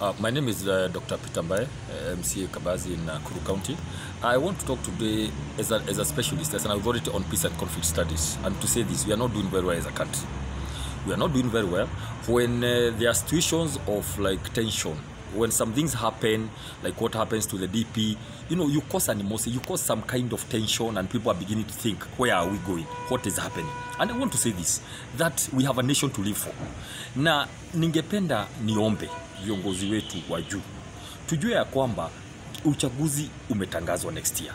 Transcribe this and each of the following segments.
Uh, my name is uh, Dr. Peter Mbaye, uh, MCA Kabazi in uh, Kuru County. I want to talk today as a, as a specialist, as an authority on peace and conflict studies, and to say this, we are not doing very well as a country. We are not doing very well when uh, there are situations of like tension, when some things happen, like what happens to the DP, you know, you cause animosity, you cause some kind of tension, and people are beginning to think, where are we going? What is happening? And I want to say this, that we have a nation to live for. Na ningependa niombe viongozi wetu wa juu tujue ya kwamba uchaguzi umetangazwa next year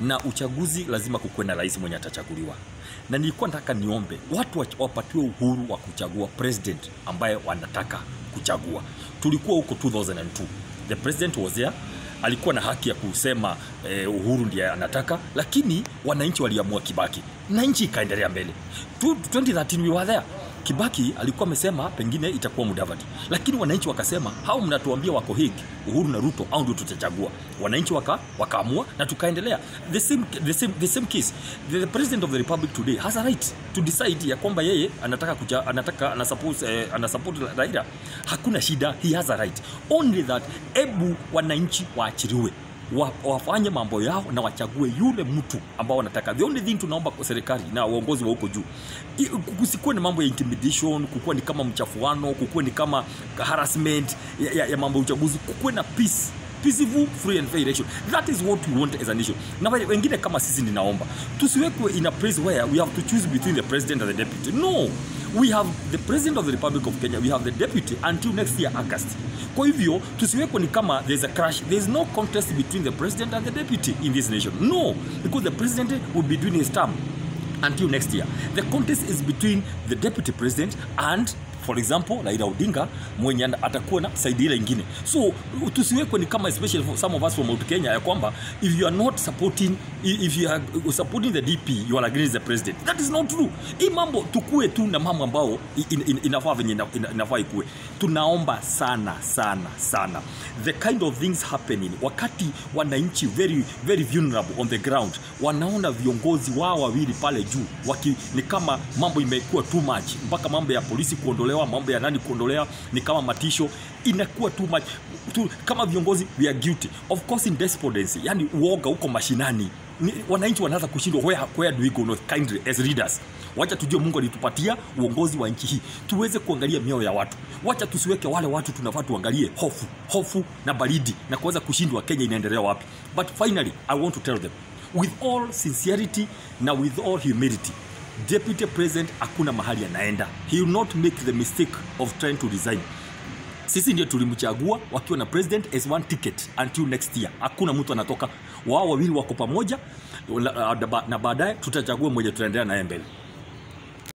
na uchaguzi lazima kukuwe na rais mwenye atachaguliwa na nilikuwa nataka niombe watu wapatiwe uhuru wa kuchagua president ambaye wanataka kuchagua. Tulikuwa huko 2002 the president was there alikuwa na haki ya kusema eh, uhuru ndiye anataka lakini wananchi waliamua kibaki. Na nchi ikaendelea mbele. Tu- 2013 we were there Kibaki alikuwa amesema pengine itakuwa Mudavadi, lakini wananchi wakasema hao mnatuambia wako hiki Uhuru na Ruto au ndio tutachagua. Wananchi waka, wakaamua na tukaendelea. The same, the same, the same case. The, the president of the republic today has a right to decide ya kwamba yeye anataka kuja, anataka anasupport eh, anasupport Raila. Hakuna shida, he has a right. Only that ebu wananchi waachiliwe wa, wafanye mambo yao na wachague yule mtu ambao wanataka. The only thing tunaomba kwa serikali na uongozi wa huko juu, kusikuwe ni mambo ya intimidation, kukuwe ni kama mchafuano, kukuwe ni kama harassment ya, ya, ya mambo ya uchaguzi, kukuwe na peace peaceful free and fair election. That is what we want as a nation. Na wengine kama sisi ninaomba tusiwekwe in a place where we have to choose between the president and the deputy. No. We have the president of the republic of kenya we have the deputy until next year august. Kwa hivyo tusiwekwe ni kama there's a crash there's no contest between the president and the deputy in this nation. No. Because the president will be doing his term until next year. The contest is between the deputy president and for example Raila Odinga mwenye atakuwa na side ile ingine. So tusiwekwe ni kama especially for some of us from Mount Kenya ya kwamba if you are not supporting if you are supporting the DP you are against the president. That is not true. Hii mambo tukue tu na mambo ambao in, in, inafaa venye ina- ina- inafaa ikue. Tunaomba sana sana sana. The kind of things happening wakati wananchi very very vulnerable on the ground wanaona viongozi wao wawili pale juu waki, ni kama mambo imekuwa too much mpaka mambo ya polisi kuondolewa mambo ya nani kuondolewa ni kama matisho. Inakuwa too much tu, kama viongozi we are guilty. Of course in despondency yani uoga huko mashinani. Ni, wananchi wanaanza kushindwa where, where do we go north kindly as leaders? Wacha tujue mungu alitupatia uongozi wa nchi hii. Tuweze kuangalia mioyo ya watu. Wacha tusiweke wale watu tunafaa tuangalie hofu hofu na baridi na kuweza kushindwa kenya inaendelea wapi. But finally i want to tell them with all sincerity na with all humility deputy president hakuna mahali anaenda. He will not make the mistake of trying to resign. Sisi ndio tulimchagua wakiwa na president as one ticket until next year. Hakuna mtu anatoka. Wao wawili wako pamoja na- baadaye tutachagua mmoja tutaendelea naye mbele